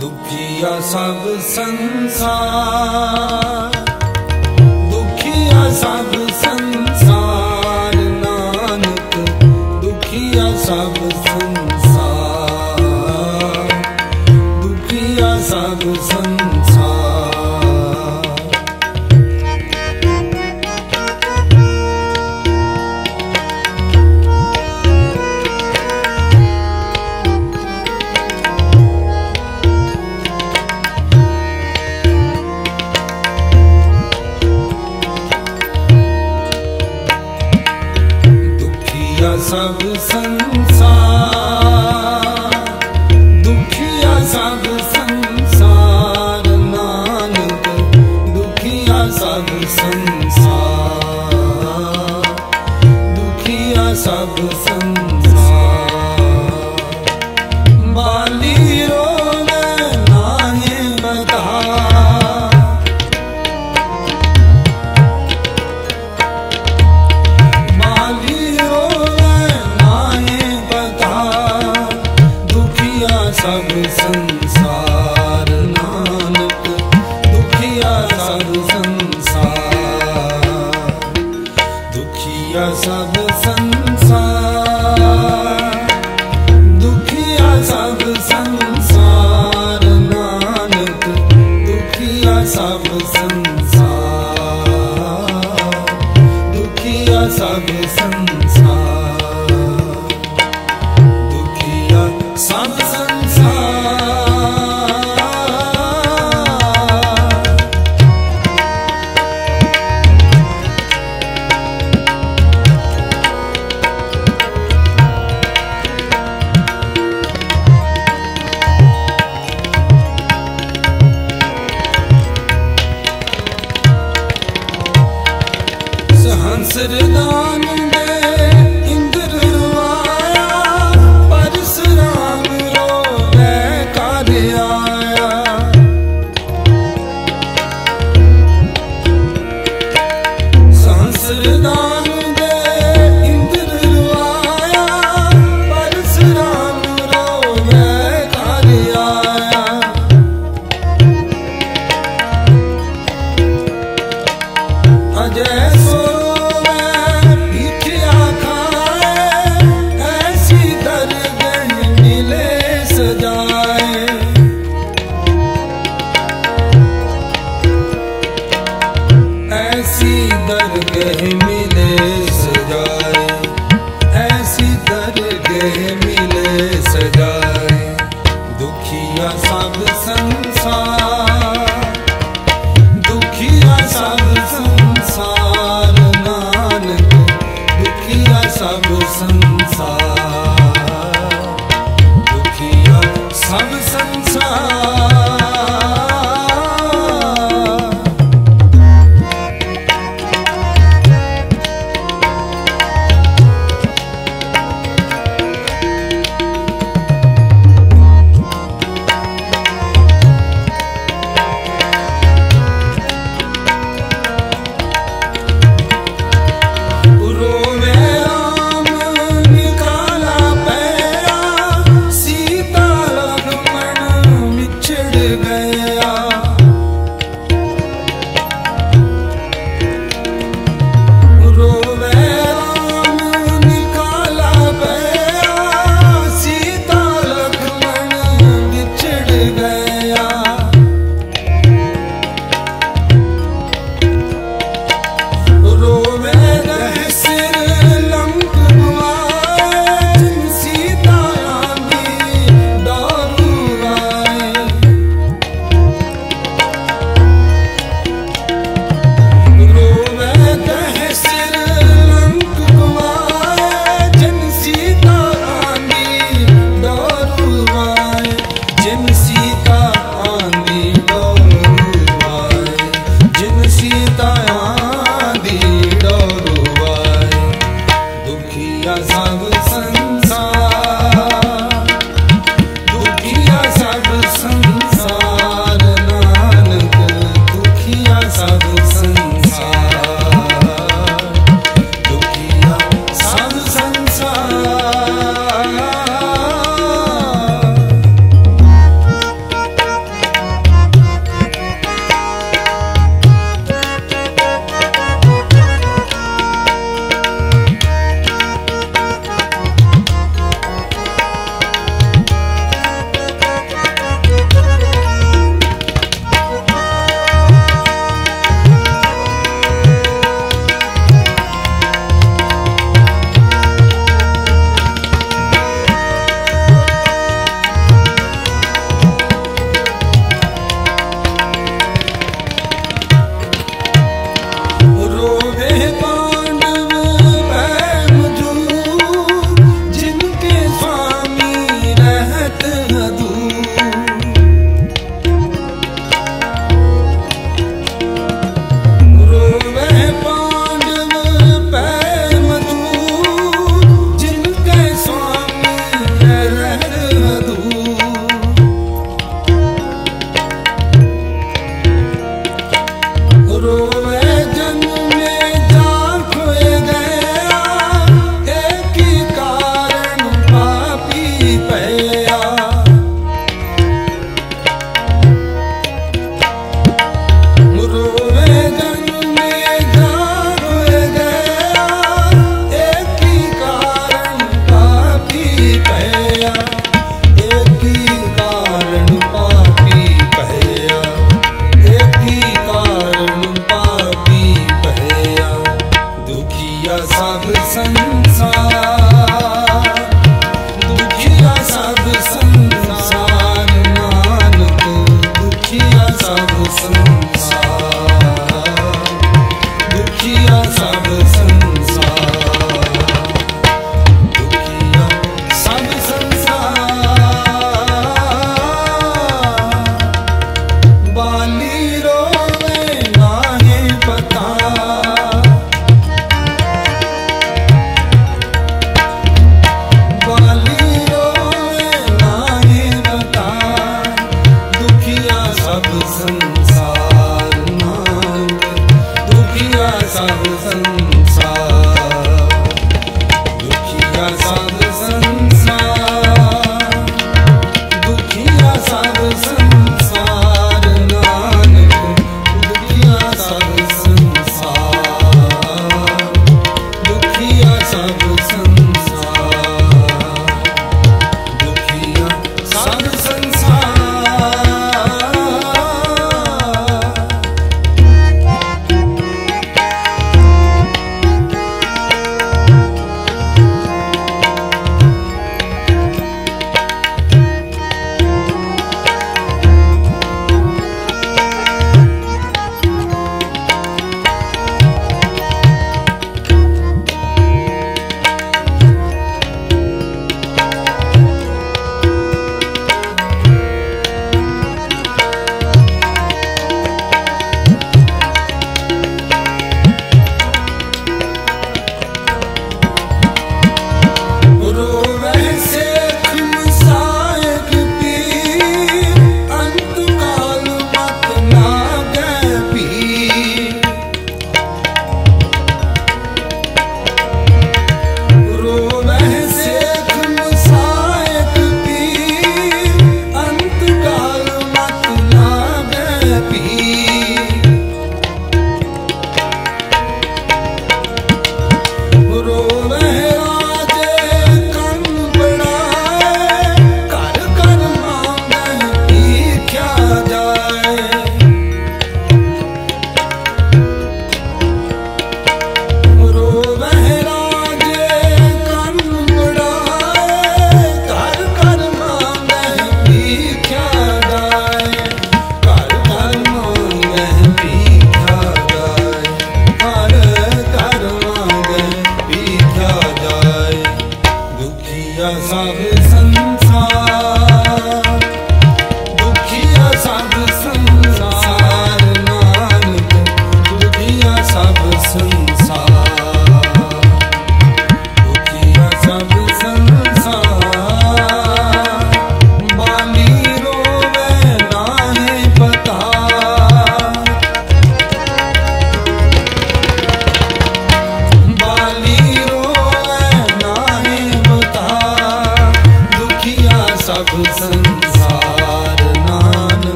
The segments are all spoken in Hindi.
दुखिया सब संसार।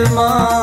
মুসলমান